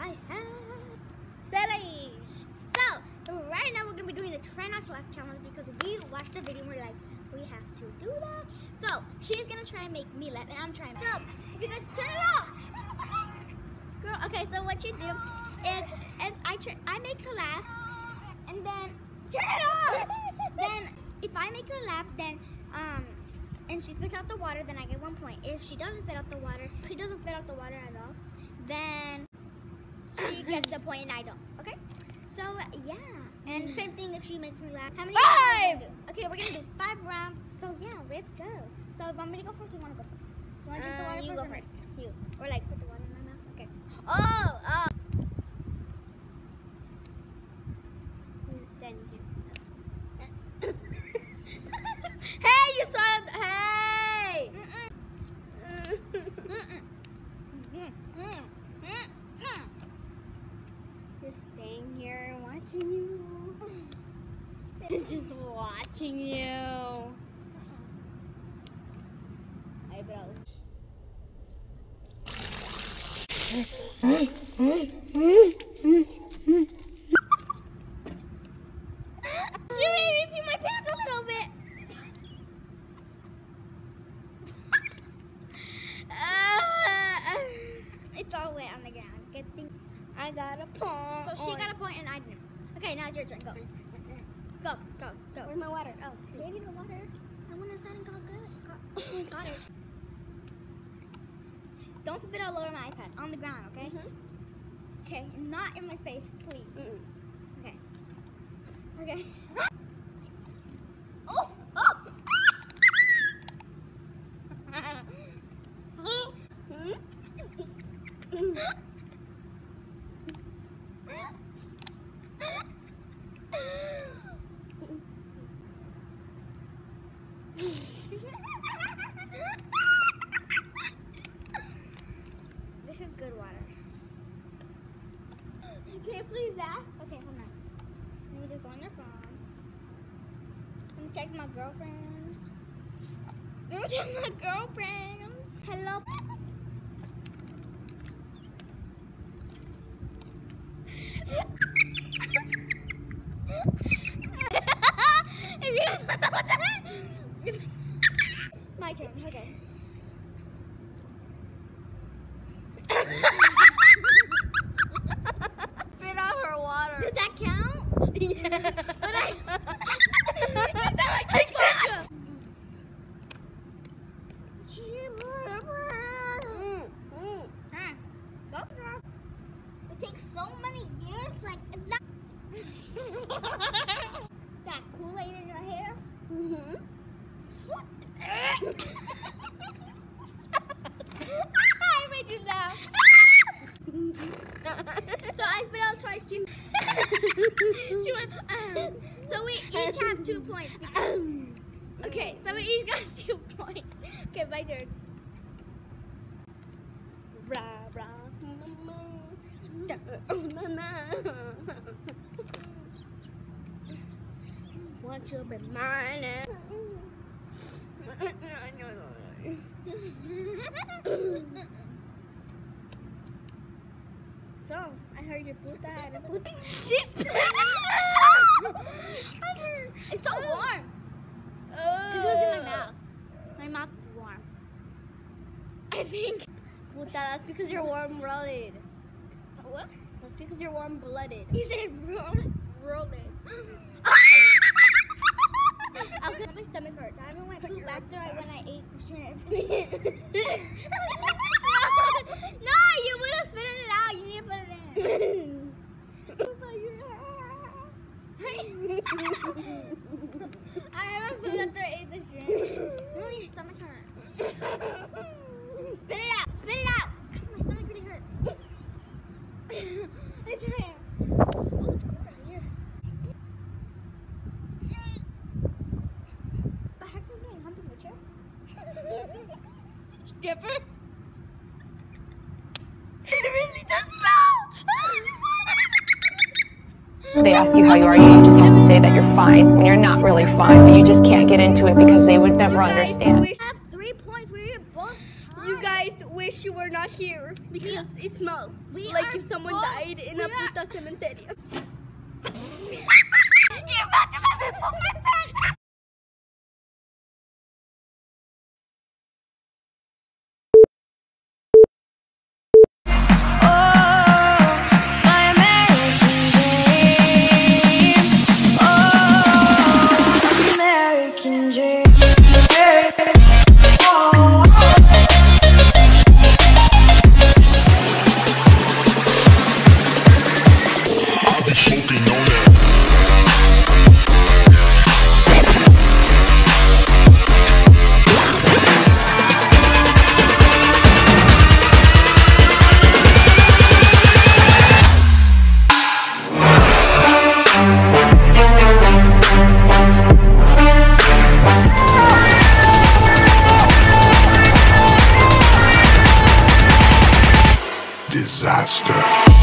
I have. Setting. So, right now we're going to be doing the try not to laugh challenge because we watched the video and we're like, we have to do that. So, she's going to try and make me laugh and I'm trying. So, if you guys turn it off. Girl, okay, so what you do is, is I, I make her laugh and then turn it off. then, if I make her laugh, then, um, and she spits out the water, then I get one point. If she doesn't spit out the water, if she doesn't spit out the water at all, then she gets the point and I don't. Okay? So yeah. And same thing if she makes me laugh. How many Five! rounds are we do? Okay, we're gonna do five rounds. So yeah, let's go. So you want me to go first or you wanna go first? You wanna drink the Uh, water you first go first. You. Or like put the water in my mouth. Okay. Oh, oh. Who's standing here? hey, you saw it. Hey. Mm-mm. Mm-mm. Mm-mm. Just staying here and watching you. Just watching you. Eyebrows. You made me pee my pants a little bit. Uh, It's all wet on the ground. Good thing. I got a point. So she got a point and I didn't. Okay, now it's your turn. Go. Go, go, go. Where's my water? Oh, Baby, the water. I went inside and got good. Got, got it. Don't spit all over my iPad. On the ground, okay? Mhm. Okay, not in my face, please. Mm-mm. Okay. Okay. oh! Oh! this is good water. Can you please that? Okay, hold on. Let me just go on your phone. Let me text my girlfriends. Me text my girlfriends. Hello. if you guys don't know what that is. My turn. Okay. Spit out her water. Did that count? yeah. But I. I can't. Mm, mm. Ah, Go girl. It takes so many years, like that. that Kool-Aid in your hair. Mhm. I made you laugh. so I spit out twice. She, she went. Um. So we each have two points. okay, so we each got two points. Okay, my turn. Rah, rah, mama. Oh, na, na. Want you to be mine? so I heard your puta and a puta. She's It's so oh. warm. Cause it was in my oh. mouth. My mouth is warm. I think. Puta, that's because you're warm blooded. What? That's because you're warm blooded. You said roll, roll it. Okay, my stomach hurts. I haven't went poop after I when I ate the shrimp. no, you would have spit it out. You need to put it in. I haven't pooped after I ate the shrimp. No, your stomach hurts. Spit it out. Spit it out. My stomach really hurts. I swear. Oh, it's cold out here. The heck are you doing? Humping the chair? Stripper? It really does smell! They ask you how you are, you just have to say that you're fine when you're not really fine, but you just can't get into it because they would never You guys understand. wish- I have three points. We were both You guys wish wish you were not here because it smells we like if someone both- died in we a are- puta cementerio. Disaster.